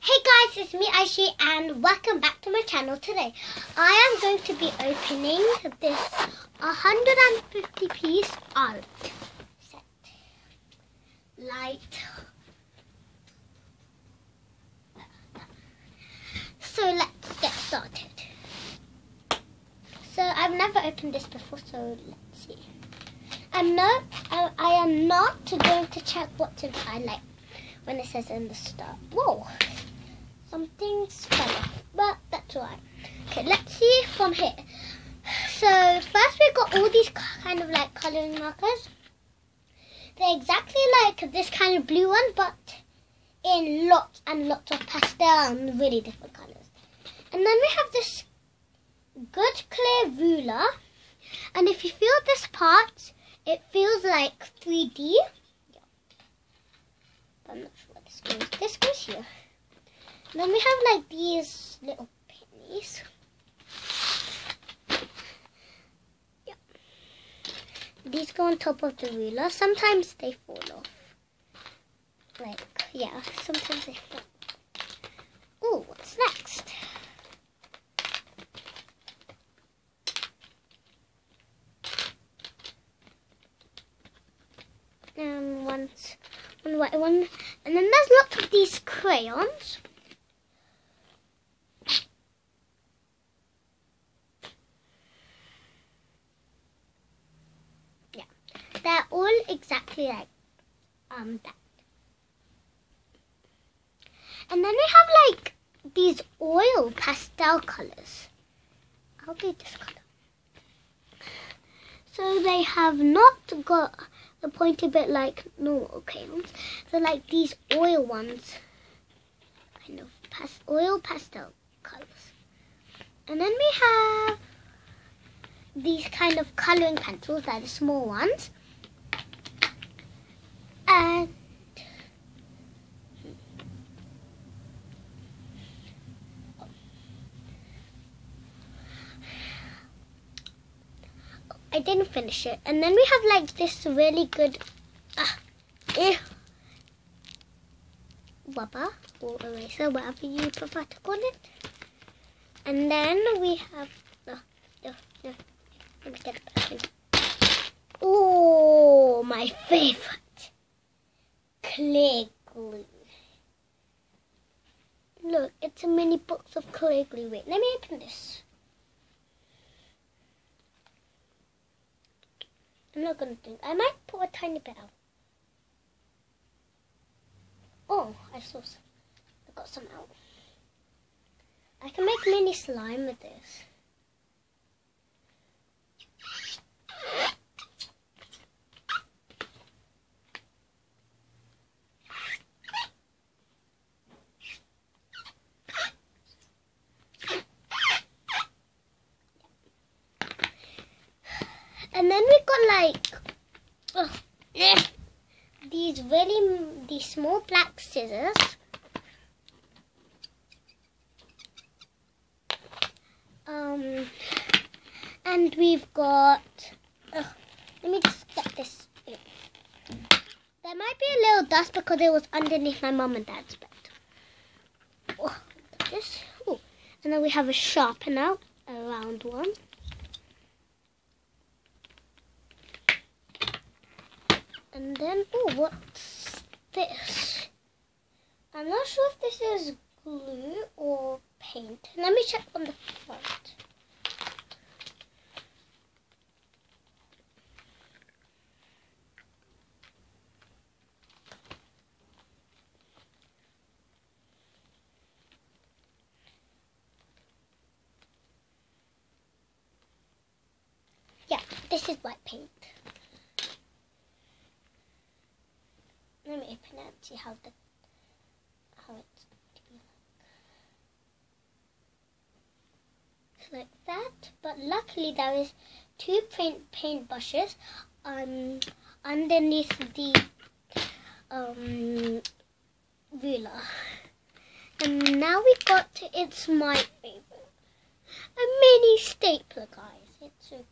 Hey guys, it's me Aaishi and welcome back to my channel today. I am going to be opening this 150 piece art set. Light. So let's get started. So I've never opened this before, so let's see. I'm not, I, I am not going to check what's inside like when it says in the start. Whoa something's fell off, but that's alright. Okay, let's see from here. So first we've got all these kind of like colouring markers. They're exactly like this kind of blue one, but in lots and lots of pastel and really different colours. And then we have this good clear ruler. And if you feel this part, it feels like 3D. Yeah. I'm not sure what this goes. This goes here. Then we have like these little pennies. Yep. These go on top of the ruler. Sometimes they fall off. Like, yeah, sometimes they fall. Oh, what's next? And one, one white one. And then there's lots of these crayons. They're all exactly like um that. And then we have like these oil pastel colors. I'll do this color. So they have not got the pointy bit like normal crayons. So like these oil ones, kind of pas oil pastel colors. And then we have these kind of coloring pencils, they're the small ones I didn't finish it. And then we have like this really good uh, eh, rubber or eraser, whatever you prefer to call it. And then we have uh, uh, uh, let me get it back. Oh, my favorite clear glue. Look, it's a mini box of clear glue. Wait, let me open this. I'm not gonna do. I might put a tiny bit out. Oh, I saw some. I got some out. I can make mini slime with this. And then we got like oh, these really these small black scissors. Um, and we've got. Oh, let me just get this. There might be a little dust because it was underneath my mom and dad's bed. Oh, this. Ooh. And then we have a sharpener, a round one. And then, oh, what's this? I'm not sure if this is glue or paint. Let me check on the front. Yeah, this is white paint. And see how the how it's going to be like. like that. But luckily there is two paint paint brushes um underneath the um ruler. And now we got to, it's my favorite. A mini stapler guys. It's so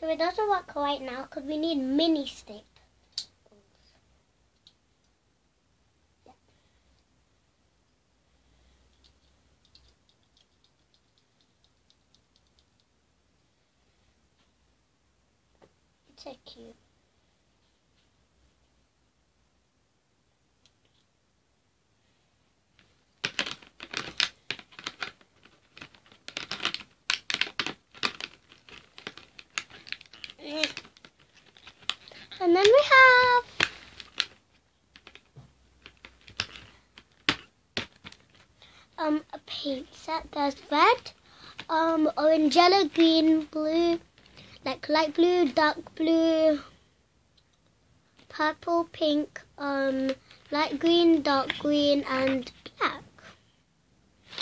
So it doesn't work right now because we need mini stick. So cute. And then we have um a paint set. There's red, um, orange, yellow, green, blue, like light blue, dark blue, purple, pink, um, light green, dark green, and black.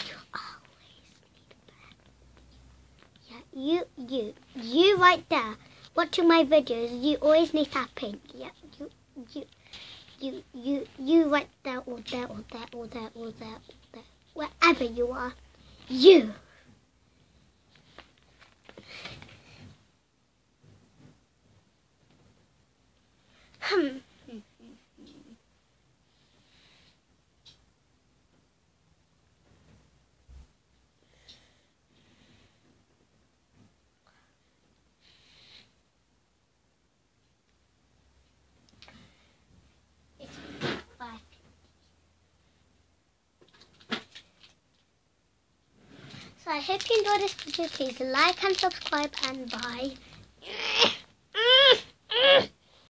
You always need black. Yeah, you, you, you right there watching my videos, you always need to have pink. Yeah, you, you, you, you, you right there, or there, or there, or there, or there, or there, wherever you are, you. I hope you enjoyed this video. Please like and subscribe and bye.